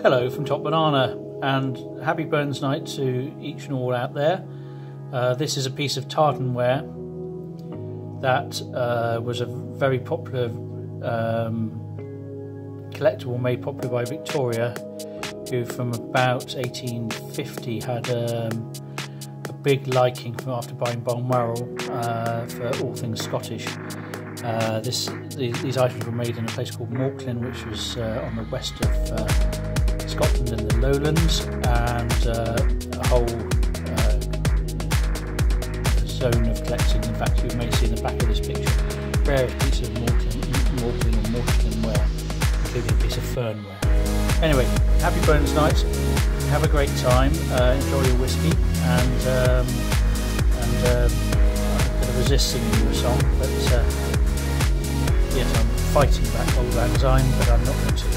Hello from Top Banana and happy Burns Night to each and all out there. Uh, this is a piece of tartanware that uh, was a very popular um, collectible made popular by Victoria who from about 1850 had um, a big liking from after buying Balmoral uh, for all things Scottish. Uh, this, these, these, items were made in a place called Mauchline, which was uh, on the west of lowlands, and uh, a whole uh, zone of collecting. In fact, you may see in the back of this picture various pieces of Mauchline, Mauchline or Mauchline ware, including a piece of fernware. Anyway, happy Burns night. Have a great time. Uh, enjoy your whiskey, and um, and um, I'm going to resist singing you a song, but yes, I'm fighting back old syne, but I'm not going to.